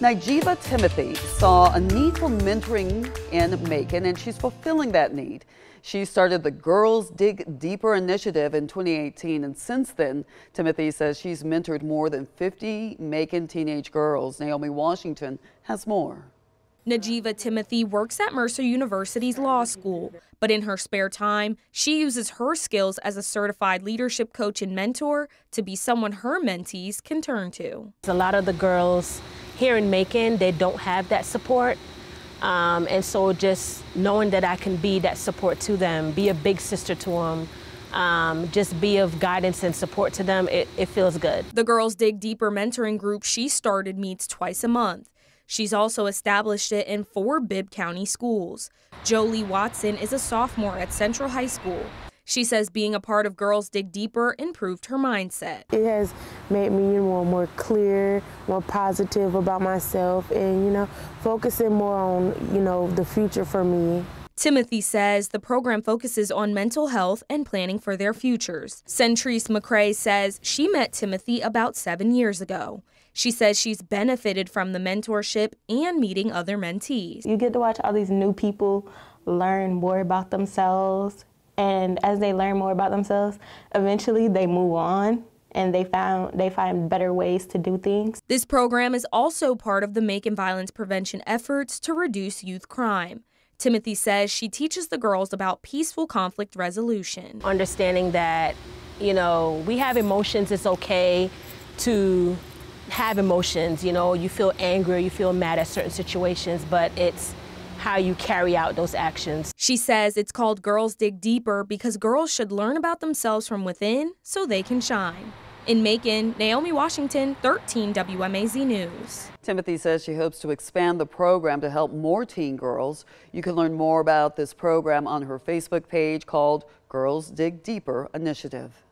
Najiva Timothee saw a need for mentoring in Macon, and she's fulfilling that need. She started the Girls Dig Deeper initiative in 2018, and since then, Timothee says she's mentored more than 50 Macon teenage girls. Naomi Washington has more. Najiva Timothee works at Mercer University's law school, but in her spare time, she uses her skills as a certified leadership coach and mentor to be someone her mentees can turn to. A lot of the girls here in Macon, they don't have that support. Um, and so just knowing that I can be that support to them, be a big sister to them, um, just be of guidance and support to them, it, it feels good. The Girls Dig Deeper mentoring group she started meets twice a month. She's also established it in four Bibb County schools. Jolie Watson is a sophomore at Central High School. She says being a part of Girls Dig Deeper improved her mindset. It has made me you know, more clear, more positive about myself and, you know, focusing more on, you know, the future for me. Timothee says the program focuses on mental health and planning for their futures. Centrice McCrae says she met Timothee about seven years ago. She says she's benefited from the mentorship and meeting other mentees. You get to watch all these new people learn more about themselves and as they learn more about themselves, eventually they move on and they found they find better ways to do things. This program is also part of the Macon violence prevention efforts to reduce youth crime. Timothee says she teaches the girls about peaceful conflict resolution. Understanding that, you know, we have emotions, it's okay to have emotions, you know, you feel angry, you feel mad at certain situations, but it's how you carry out those actions. She says it's called Girls Dig Deeper because girls should learn about themselves from within so they can shine. In Macon, Naomi Washington, 13 WMAZ News. Timothee says she hopes to expand the program to help more teen girls. You can learn more about this program on her Facebook page called Girls Dig Deeper Initiative.